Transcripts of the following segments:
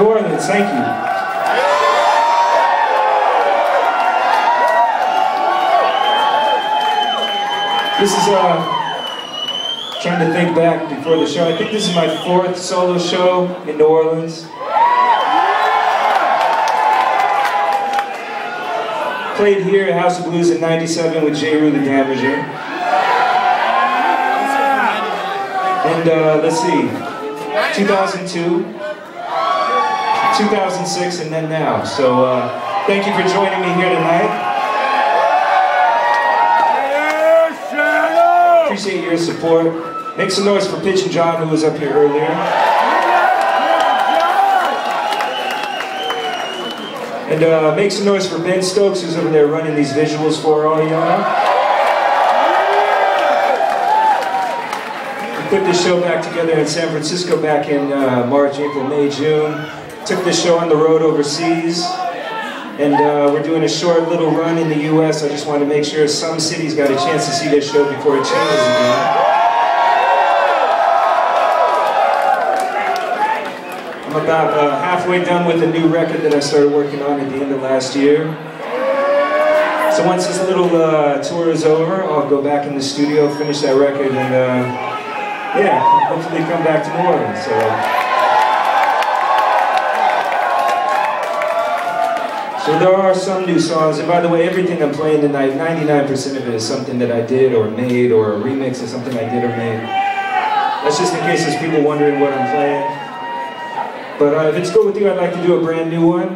Orleans. Thank you. This is, uh, trying to think back before the show. I think this is my fourth solo show in New Orleans. Played here at House of Blues in 97 with Jeru the Damaja. And uh, let's see, 2002, 2006, and then now. So uh, thank you for joining me here tonight. Appreciate your support. Make some noise for Pitch and John, who was up here earlier. And uh, make some noise for Ben Stokes, who's over there running these visuals for all y'all. We put this show back together in San Francisco back in uh, March, April, May, June. Took this show on the road overseas. And uh, we're doing a short little run in the U.S. I just wanted to make sure some cities got a chance to see this show before it changes again. I'm about uh, halfway done with a new record that I started working on at the end of last year. So once this little uh, tour is over, I'll go back in the studio, finish that record, and uh, yeah, hopefully come back to New Orleans. So. So there are some new songs, and by the way, everything I'm playing tonight, 99% of it is something that I did or made, or a remix of something I did or made. That's just in case there's people wondering what I'm playing. But uh, if it's cool with you, I'd like to do a brand new one.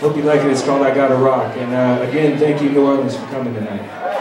Hope you like it. It's called I Gotta Rock. And uh, again, thank you, New Orleans, for coming tonight.